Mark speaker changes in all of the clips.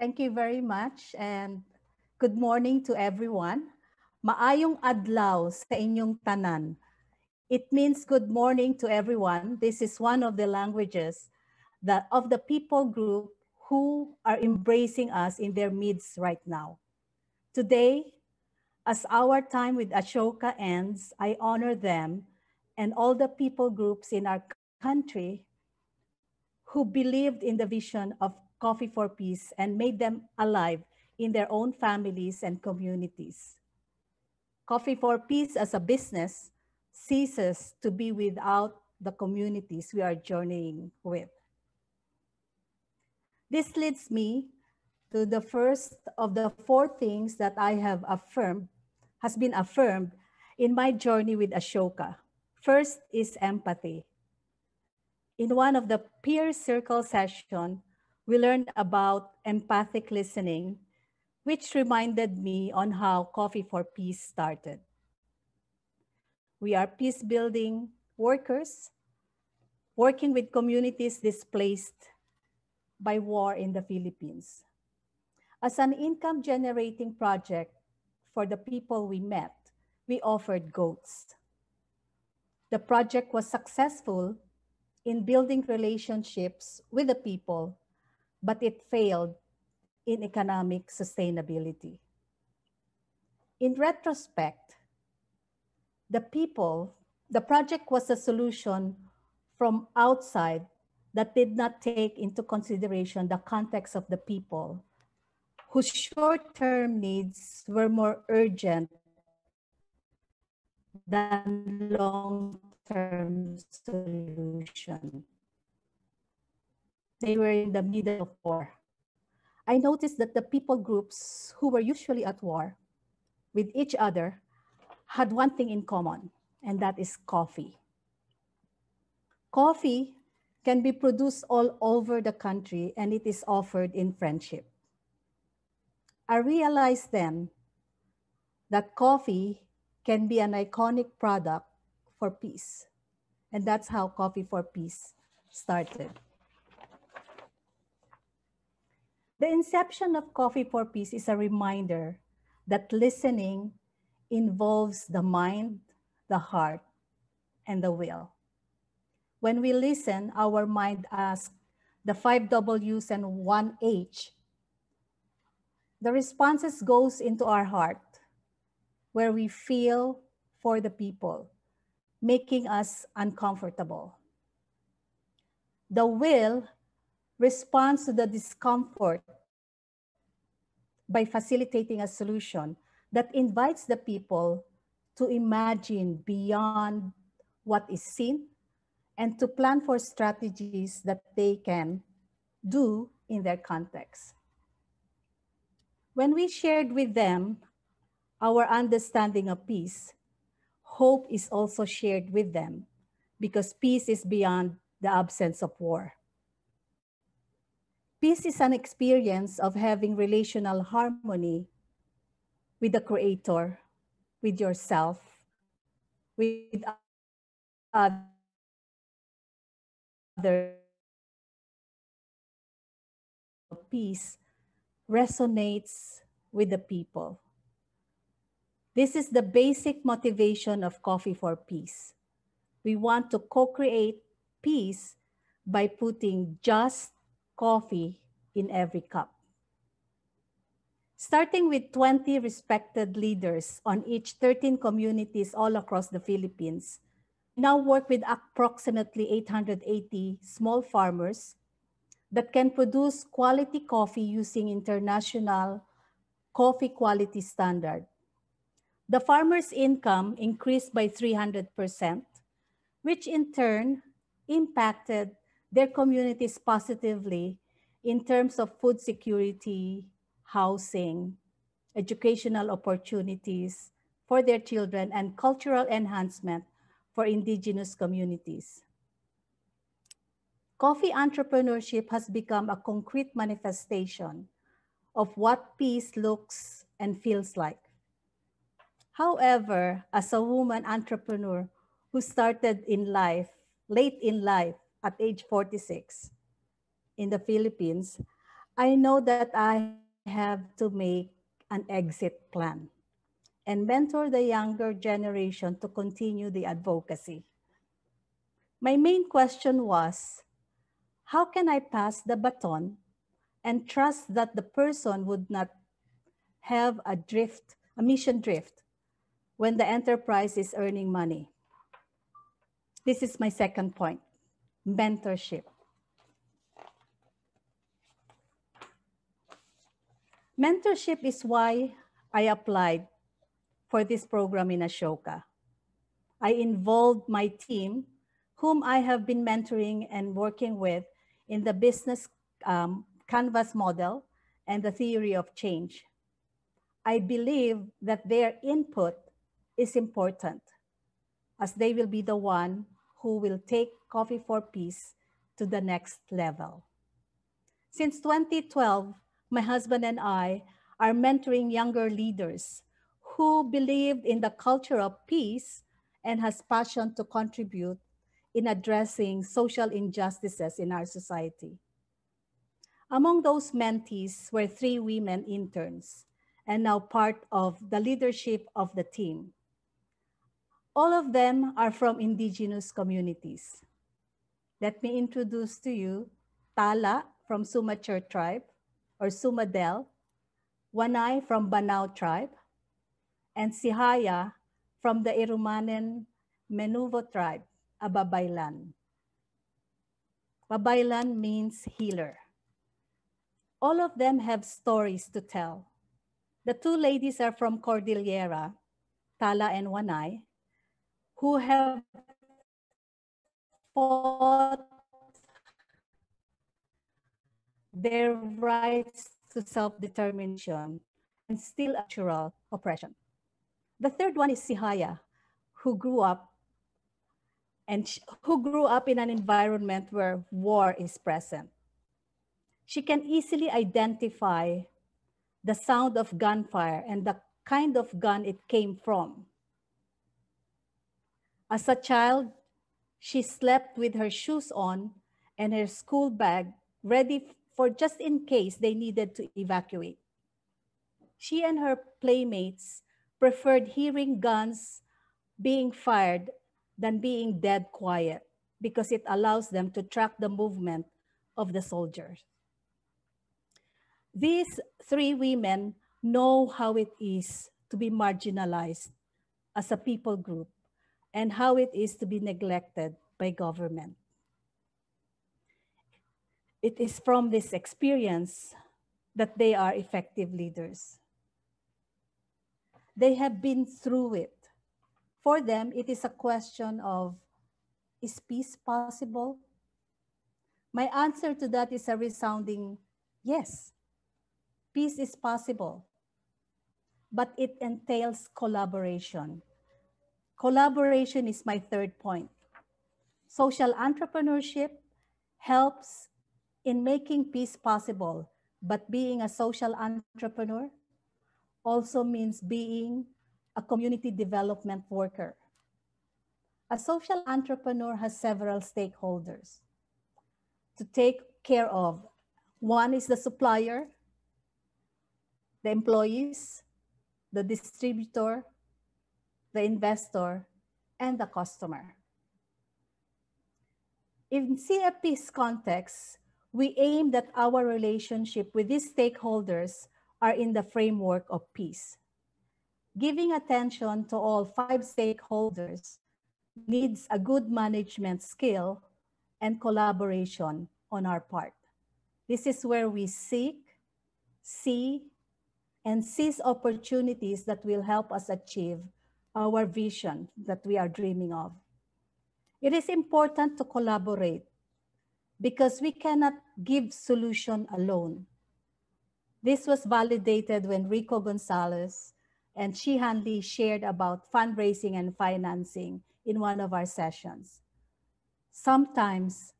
Speaker 1: Thank you very much and good morning to everyone. Maayong adlaw sa inyong tanan. It means good morning to everyone. This is one of the languages that of the people group who are embracing us in their midst right now. Today, as our time with Ashoka ends, I honor them and all the people groups in our country who believed in the vision of Coffee for Peace and made them alive in their own families and communities. Coffee for Peace as a business ceases to be without the communities we are journeying with. This leads me to the first of the four things that I have affirmed, has been affirmed in my journey with Ashoka. First is empathy. In one of the peer circle session, we learned about empathic listening, which reminded me on how Coffee for Peace started. We are peace building workers working with communities displaced by war in the Philippines. As an income generating project for the people we met, we offered goats. The project was successful in building relationships with the people but it failed in economic sustainability. In retrospect, the people, the project was a solution from outside that did not take into consideration the context of the people whose short-term needs were more urgent than long-term solution they were in the middle of war. I noticed that the people groups who were usually at war with each other had one thing in common, and that is coffee. Coffee can be produced all over the country and it is offered in friendship. I realized then that coffee can be an iconic product for peace. And that's how Coffee for Peace started. The inception of Coffee for Peace is a reminder that listening involves the mind, the heart, and the will. When we listen, our mind asks the five W's and one H. The responses goes into our heart, where we feel for the people, making us uncomfortable. The will responds to the discomfort by facilitating a solution that invites the people to imagine beyond what is seen and to plan for strategies that they can do in their context. When we shared with them our understanding of peace, hope is also shared with them because peace is beyond the absence of war. Peace is an experience of having relational harmony with the creator, with yourself, with others. Peace resonates with the people. This is the basic motivation of Coffee for Peace. We want to co-create peace by putting just coffee in every cup. Starting with 20 respected leaders on each 13 communities all across the Philippines, now work with approximately 880 small farmers that can produce quality coffee using international coffee quality standard. The farmers' income increased by 300%, which in turn impacted their communities positively in terms of food security, housing, educational opportunities for their children, and cultural enhancement for indigenous communities. Coffee entrepreneurship has become a concrete manifestation of what peace looks and feels like. However, as a woman entrepreneur who started in life, late in life, at age 46 in the Philippines, I know that I have to make an exit plan and mentor the younger generation to continue the advocacy. My main question was, how can I pass the baton and trust that the person would not have a drift, a mission drift when the enterprise is earning money? This is my second point, mentorship. Mentorship is why I applied for this program in Ashoka. I involved my team, whom I have been mentoring and working with in the business um, canvas model and the theory of change. I believe that their input is important as they will be the one who will take Coffee for Peace to the next level. Since 2012, my husband and I are mentoring younger leaders who believe in the culture of peace and has passion to contribute in addressing social injustices in our society. Among those mentees were three women interns and now part of the leadership of the team. All of them are from indigenous communities. Let me introduce to you Tala from Sumacher tribe or Sumadel, Wanai from Banao tribe, and Sihaya from the Irumanen Menuvo tribe, a Babaylan. Babaylan means healer. All of them have stories to tell. The two ladies are from Cordillera, Tala and Wanay, who have fought their rights to self-determination and still natural oppression. The third one is Sihaya, who grew up and who grew up in an environment where war is present. She can easily identify the sound of gunfire and the kind of gun it came from. As a child, she slept with her shoes on and her school bag ready for just in case they needed to evacuate. She and her playmates preferred hearing guns being fired than being dead quiet because it allows them to track the movement of the soldiers. These three women know how it is to be marginalized as a people group and how it is to be neglected by government. It is from this experience that they are effective leaders. They have been through it. For them, it is a question of, is peace possible? My answer to that is a resounding yes. Peace is possible, but it entails collaboration. Collaboration is my third point. Social entrepreneurship helps in making peace possible, but being a social entrepreneur also means being a community development worker. A social entrepreneur has several stakeholders to take care of. One is the supplier, the employees, the distributor, the investor, and the customer. In CFP's context, we aim that our relationship with these stakeholders are in the framework of peace. Giving attention to all five stakeholders needs a good management skill and collaboration on our part. This is where we seek, see, and seize opportunities that will help us achieve our vision that we are dreaming of. It is important to collaborate because we cannot give solution alone. This was validated when Rico Gonzalez and Shihan Lee shared about fundraising and financing in one of our sessions. Sometimes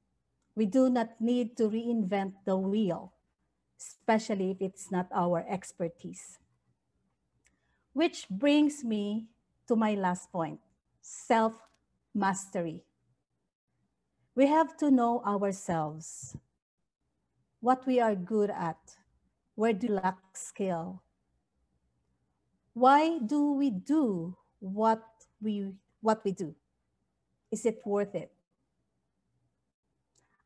Speaker 1: we do not need to reinvent the wheel, especially if it's not our expertise. Which brings me to my last point, self-mastery. We have to know ourselves. what we are good at, where do we lack skill? Why do we do what we what we do? Is it worth it?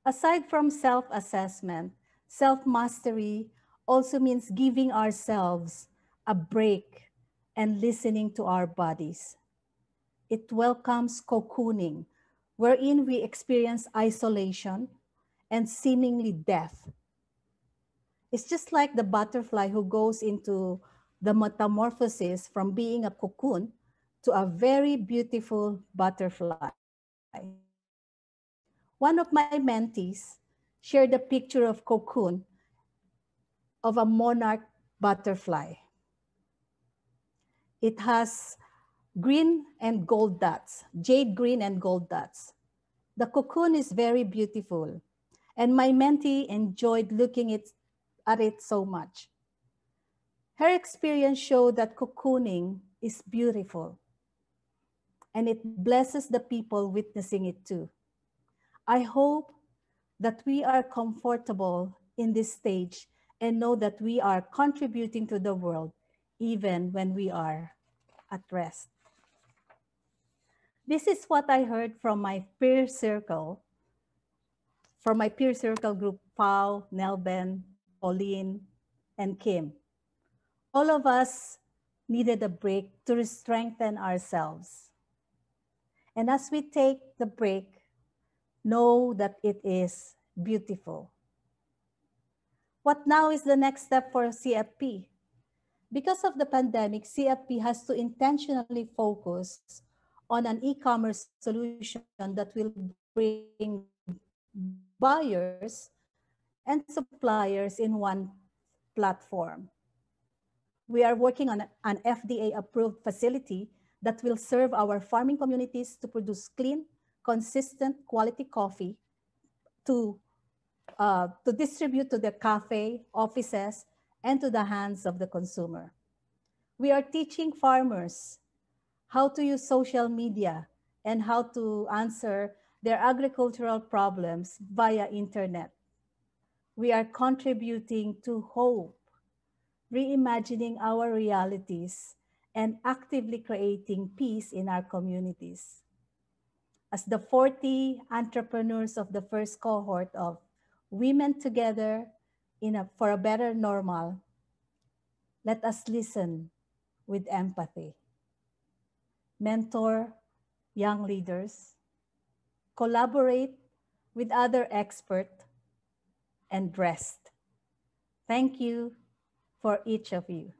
Speaker 1: Aside from self-assessment, self-mastery also means giving ourselves a break and listening to our bodies. It welcomes cocooning, wherein we experience isolation and seemingly death. It's just like the butterfly who goes into the metamorphosis from being a cocoon to a very beautiful butterfly. One of my mentees shared a picture of cocoon of a monarch butterfly. It has green and gold dots, jade green and gold dots. The cocoon is very beautiful and my mentee enjoyed looking it, at it so much. Her experience showed that cocooning is beautiful and it blesses the people witnessing it too. I hope that we are comfortable in this stage and know that we are contributing to the world even when we are at rest. This is what I heard from my peer circle, from my peer circle group, Pau, Nelben, Pauline, and Kim. All of us needed a break to strengthen ourselves. And as we take the break, know that it is beautiful. What now is the next step for CFP? Because of the pandemic, CFP has to intentionally focus on an e-commerce solution that will bring buyers and suppliers in one platform. We are working on an FDA-approved facility that will serve our farming communities to produce clean, consistent quality coffee to uh, to distribute to the cafe, offices, and to the hands of the consumer. We are teaching farmers how to use social media and how to answer their agricultural problems via internet. We are contributing to hope, reimagining our realities, and actively creating peace in our communities. As the 40 entrepreneurs of the first cohort of women together in a, for a better normal, let us listen with empathy. Mentor young leaders, collaborate with other experts, and rest. Thank you for each of you.